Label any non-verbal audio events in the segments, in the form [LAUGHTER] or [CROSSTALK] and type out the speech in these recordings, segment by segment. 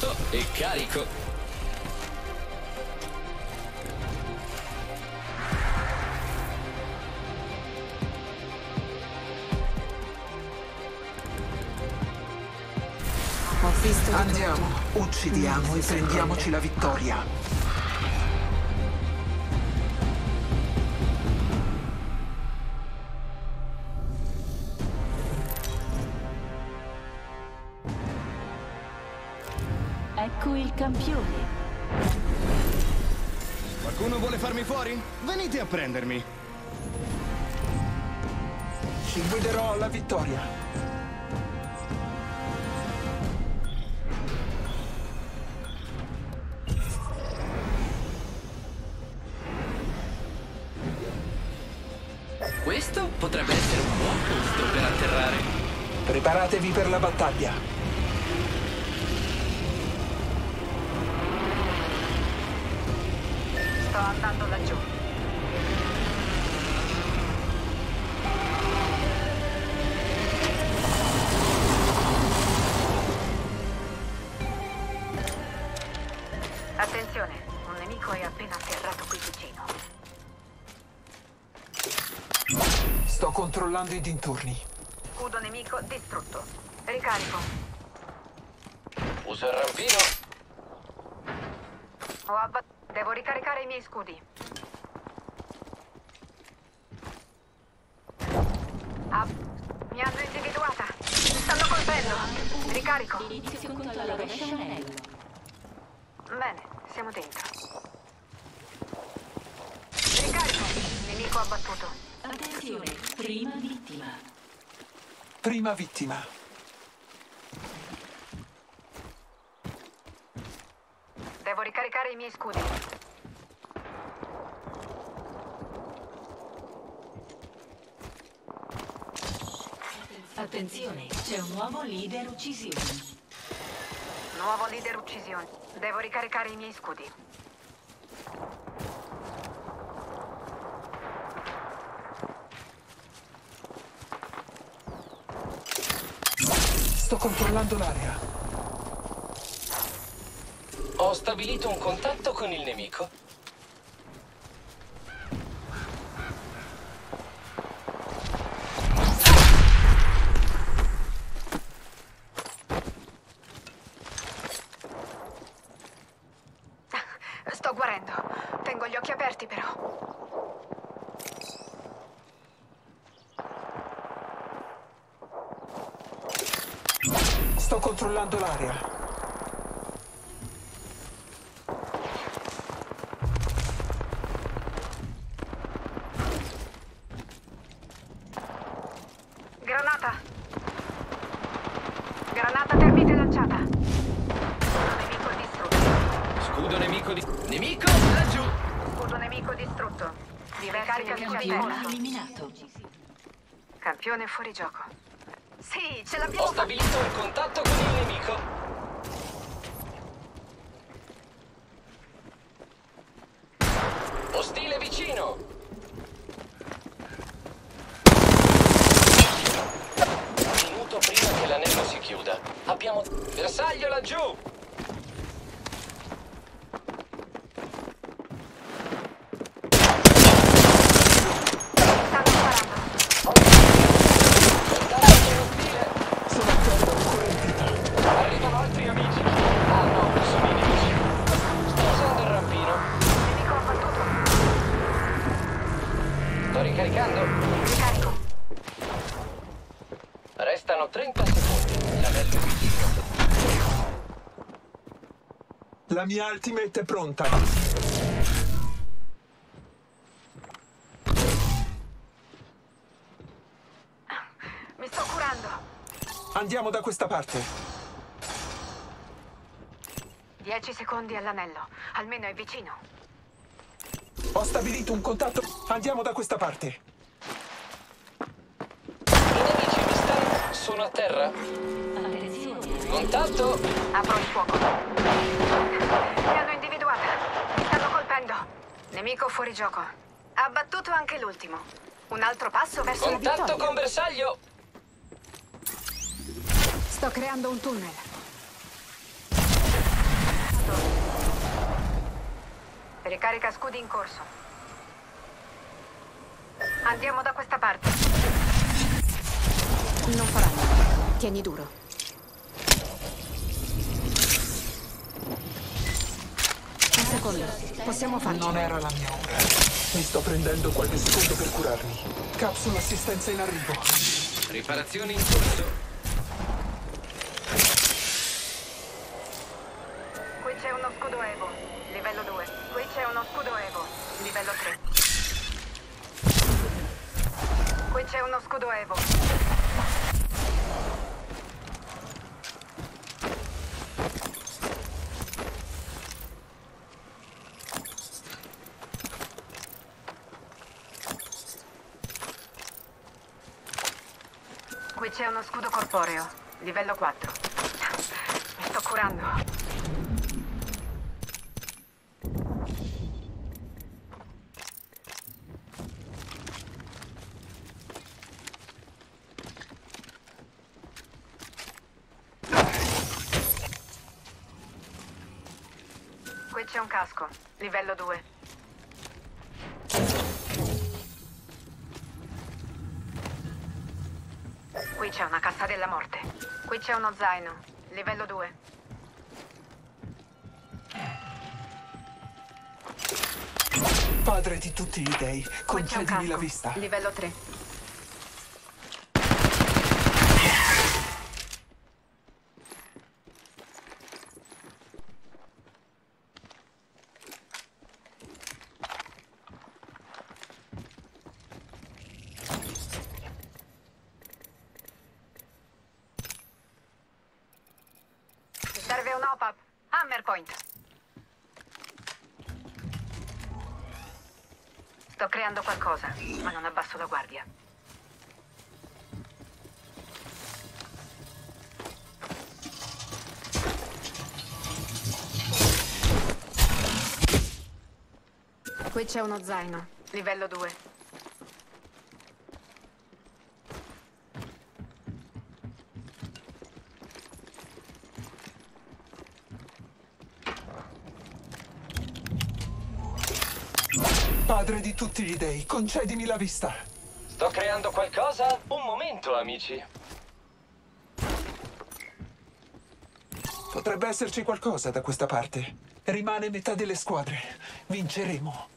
Pronto e carico. Ho visto Andiamo, uccidiamo e prendiamoci la vittoria. Campione. Qualcuno vuole farmi fuori? Venite a prendermi. Ci guiderò alla vittoria. Questo potrebbe essere un buon posto per atterrare. Preparatevi per la battaglia. Andando laggiù. Attenzione, un nemico è appena atterrato qui vicino. Sto controllando i dintorni. Scudo nemico distrutto. Ricarico. Uso il rampino. Ho abbattuto. Devo ricaricare i miei scudi. Ah, mi hanno individuata. Mi stanno colpendo. Ricarico. Bene, siamo dentro. Ricarico. Nemico abbattuto. Attenzione, prima vittima. Prima vittima. Devo ricaricare i miei scudi. Attenzione, c'è un nuovo leader uccisione. Nuovo leader uccisione. Devo ricaricare i miei scudi. Sto controllando l'area. Ho stabilito un contatto con il nemico. Sto guarendo. Tengo gli occhi aperti però. Sto controllando l'area. Granata. Granata termite lanciata. Nemico distrutto. Scudo nemico di... Nemico laggiù! Scudo nemico distrutto. Diversi nemici Campione atterrano. eliminato. Campione fuori gioco. Sì, ce Ho l'abbiamo fatta. stabilito un contatto con il nemico. Ostile vicino! Un minuto prima che l'anello si chiuda. Abbiamo... Bersaglio laggiù! Mia ultimate è pronta. Mi sto curando. Andiamo da questa parte. 10 secondi all'anello. Almeno è vicino. Ho stabilito un contatto. Andiamo da questa parte. I nemici mi stanno... Sono a terra? Intanto... Apro il fuoco. Mi hanno individuata. Stanno colpendo. Nemico fuori gioco. Ha battuto anche l'ultimo. Un altro passo verso Contatto la vittoria. con bersaglio! Sto creando un tunnel. Ricarica scudi in corso. Andiamo da questa parte. Non faranno. Tieni duro. Un secondo. Possiamo farci. Non era la mia ora. Mi sto prendendo qualche secondo per curarmi. Capsula assistenza in arrivo. Riparazioni in corso. C'è uno scudo corporeo, livello 4. Mi sto curando. Qui c'è un casco, livello 2. Qui c'è una cassa della morte. Qui c'è uno zaino, livello 2. Padre di tutti gli dei, un concedimi la vista. livello 3. Ti serve un op-up? Hammer point. Sto creando qualcosa, ma non abbasso la guardia. Qui c'è uno zaino, livello 2. Padre di tutti gli dei, concedimi la vista. Sto creando qualcosa? Un momento, amici. Potrebbe esserci qualcosa da questa parte. Rimane metà delle squadre. Vinceremo.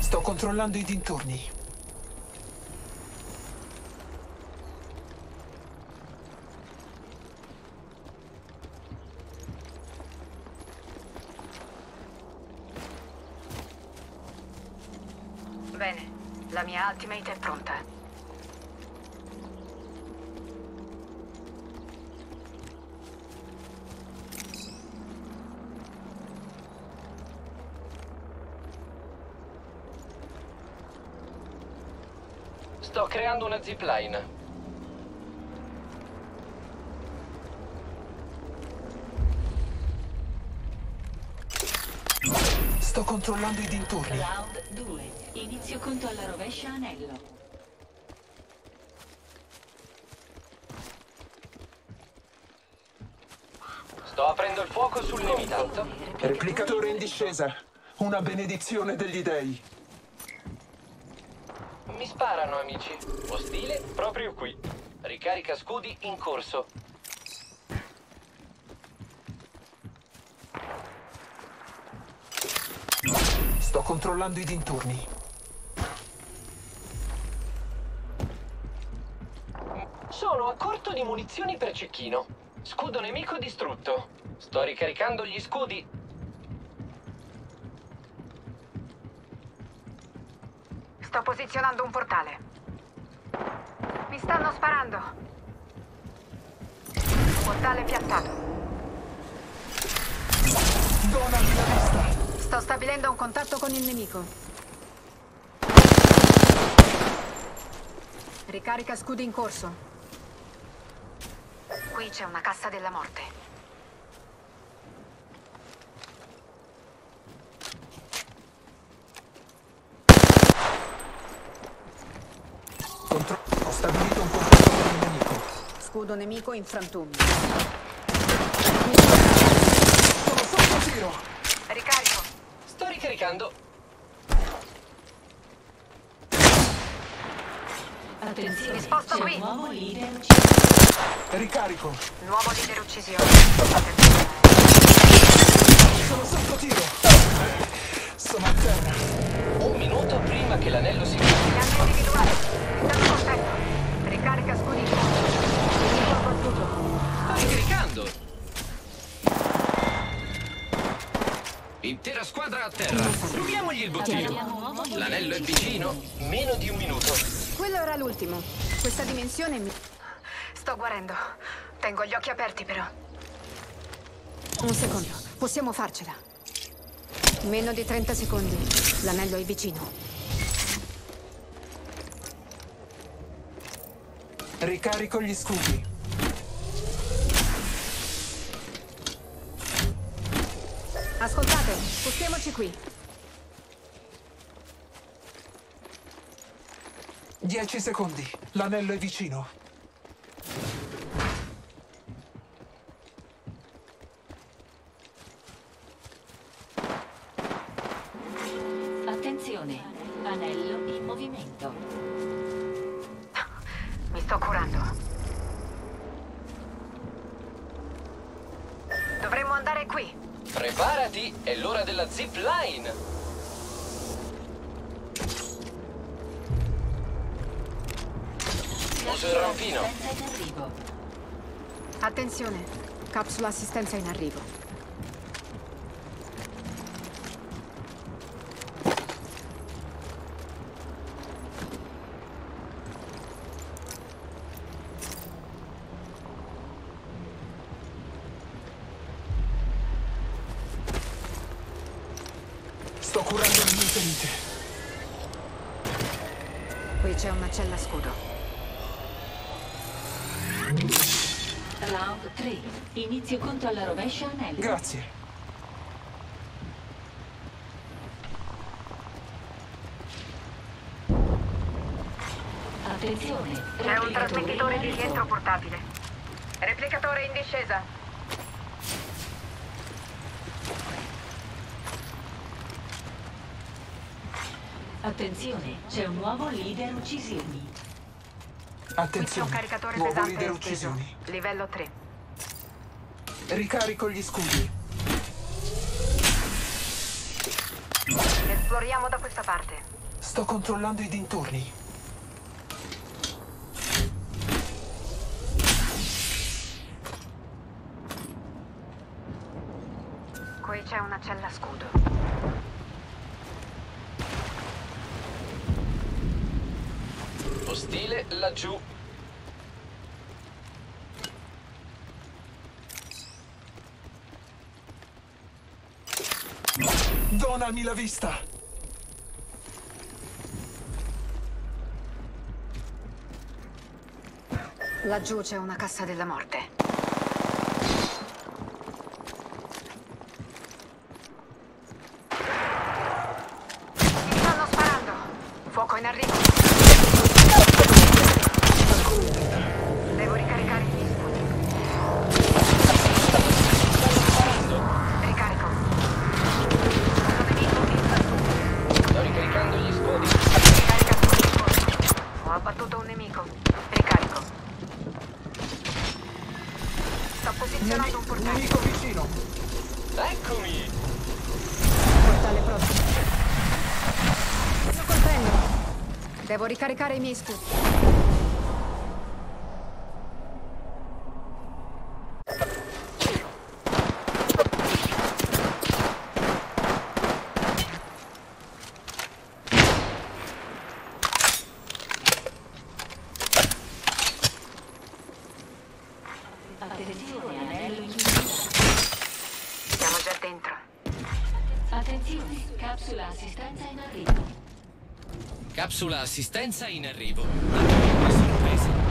Sto controllando i dintorni. Bene, la mia ultimate è pronta. Sto creando una zipline. Sto controllando i dintorni. Round 2. Inizio conto alla rovescia anello. Sto aprendo il fuoco sul nemico. Replicatore in discesa. Una benedizione degli dei. Mi sparano, amici. Ostile proprio qui. Ricarica scudi in corso. Sto controllando i dintorni. Sono a corto di munizioni per cecchino. Scudo nemico distrutto. Sto ricaricando gli scudi. Sto posizionando un portale. Mi stanno sparando. Portale piantato. Donami la vista. Sto stabilendo un contatto con il nemico. Ricarica scudi in corso. Qui c'è una cassa della morte. Contro- Ho stabilito un controllo del nemico. Scudo nemico in frantumi. Sono sotto tiro! Ricarico. Sto ricaricando. Attenzione, Mi sposto c'è qui. nuovo leader. Ricarico! Nuovo leader uccisione. Sono sotto tiro! Sono a terra! Un minuto prima che l'anello si Mi hanno individuato. Il bottino. Leader L'anello è vicino. Meno di un minuto. Quello era l'ultimo. Questa dimensione mi... Sto guarendo. Tengo gli occhi aperti però. Un secondo. Possiamo farcela. Meno di 30 secondi. L'anello è vicino. Ricarico gli scudi. Ascoltate, spostiamoci qui. Dieci secondi. L'anello è vicino. Uso il rampino. Attenzione. Capsula assistenza in arrivo. Sto curando le mie ferite. Qui c'è una cella scudo. Round 3. Conto alla rovescia anello. Grazie. Attenzione, C'è un trasmettitore di rientro portabile. Replicatore in discesa. Attenzione, c'è un nuovo leader uccisioni. Un Attenzione. caricatore Nuovo pesante leader uccisioni. Livello 3. Ricarico gli scudi. Esploriamo da questa parte. Sto controllando i dintorni. Qui c'è una cella scudo. Ostile laggiù. Donami la vista! Laggiù c'è una cassa della morte. Posizionando un portale. vicino. Eccomi. Portale prossimo. Sto colpendo. Devo ricaricare i miei scudi. Attenzione, anello in movimento. Siamo già dentro. Attenzione, capsula assistenza in arrivo. Capsula assistenza in arrivo. andando.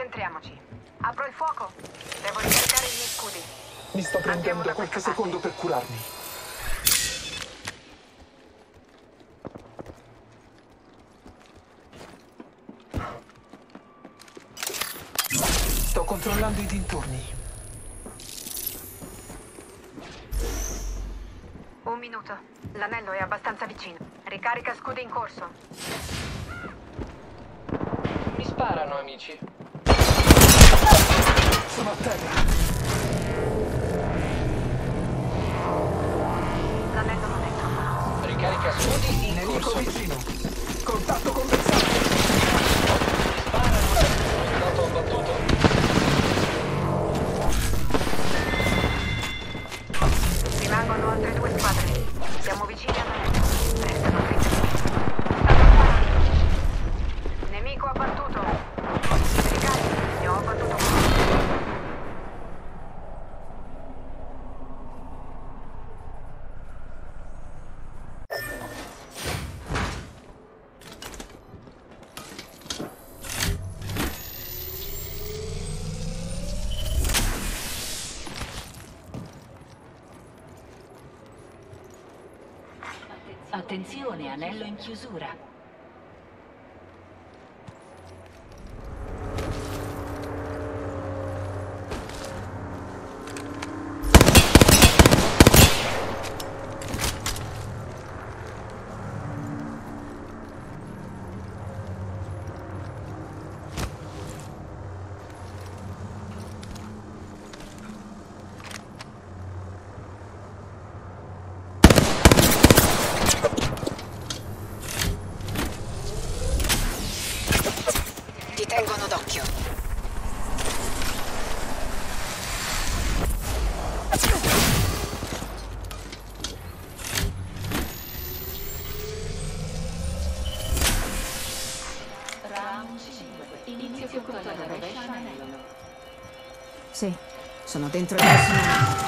Concentriamoci. Apro il fuoco. Devo ricaricare i miei scudi. Mi sto prendendo da qualche secondo per curarmi. Sto controllando i dintorni. Un minuto. L'anello è abbastanza vicino. Ricarica scudi in corso. Mi sparano, amici. Sono a terra. L'anello non è troppo. Ricarica scudi in Nemico corso. vicino. Contatto con bersaglio. Sparano. Soldato abbattuto. Rimangono altre due squadre. Siamo vicini all'anello. Restano 30 minuti. Stanno sparando. Nemico abbattuto. Ricarica. Ne ho abbattuto uno. Attenzione, anello in chiusura. Ti tengono d'occhio. Round 5. Inizio con la rovescia anello. Sì, sono dentro il prossimo [COUGHS]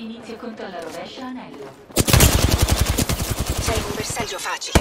Inizio conto alla rovescia anello. Sei un bersaglio facile.